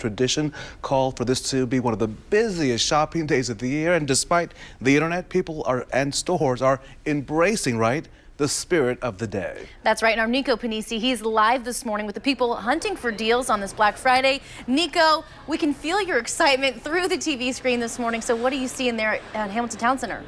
tradition called for this to be one of the busiest shopping days of the year. And despite the internet, people are and stores are embracing, right? the spirit of the day. That's right. And our Nico Panisi, he's live this morning with the people hunting for deals on this Black Friday. Nico, we can feel your excitement through the TV screen this morning. So what do you see in there at Hamilton Town Center?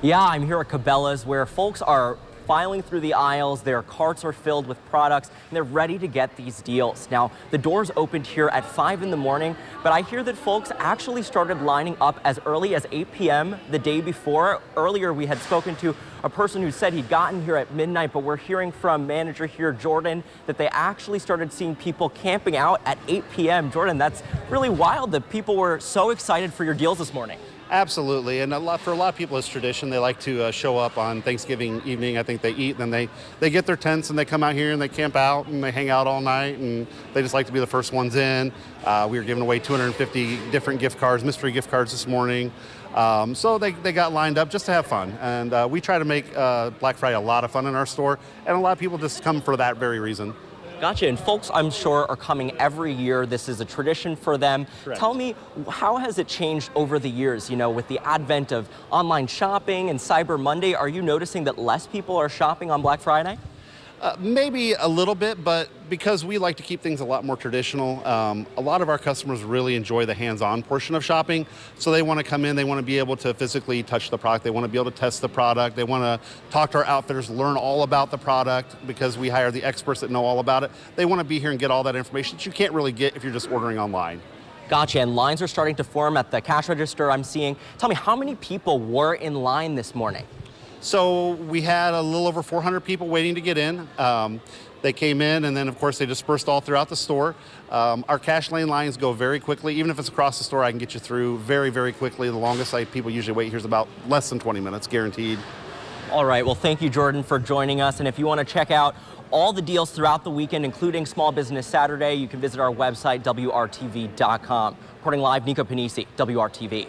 Yeah, I'm here at Cabela's where folks are filing through the aisles. Their carts are filled with products and they're ready to get these deals. Now, the doors opened here at 5 in the morning, but I hear that folks actually started lining up as early as 8 p.m. the day before. Earlier, we had spoken to a person who said he'd gotten here at midnight, but we're hearing from manager here, Jordan, that they actually started seeing people camping out at 8 p.m. Jordan, that's really wild that people were so excited for your deals this morning. Absolutely, and a lot for a lot of people, it's tradition. They like to uh, show up on Thanksgiving evening. I think they eat, and then they they get their tents and they come out here and they camp out and they hang out all night, and they just like to be the first ones in. Uh, we were giving away 250 different gift cards, mystery gift cards this morning. Um, so they, they got lined up just to have fun, and uh, we try to make uh, Black Friday a lot of fun in our store, and a lot of people just come for that very reason. Gotcha. And folks, I'm sure, are coming every year. This is a tradition for them. Correct. Tell me, how has it changed over the years? You know, with the advent of online shopping and Cyber Monday, are you noticing that less people are shopping on Black Friday? Uh, maybe a little bit, but because we like to keep things a lot more traditional, um, a lot of our customers really enjoy the hands-on portion of shopping. So they want to come in, they want to be able to physically touch the product, they want to be able to test the product, they want to talk to our outfitters, learn all about the product because we hire the experts that know all about it. They want to be here and get all that information that you can't really get if you're just ordering online. Gotcha. And lines are starting to form at the cash register I'm seeing. Tell me, how many people were in line this morning? So we had a little over 400 people waiting to get in. Um, they came in and then of course they dispersed all throughout the store. Um, our cash lane lines go very quickly. Even if it's across the store, I can get you through very, very quickly. The longest I, people usually wait here is about less than 20 minutes, guaranteed. All right, well, thank you, Jordan, for joining us. And if you want to check out all the deals throughout the weekend, including Small Business Saturday, you can visit our website, WRTV.com. Reporting live, Nico Panisi, WRTV.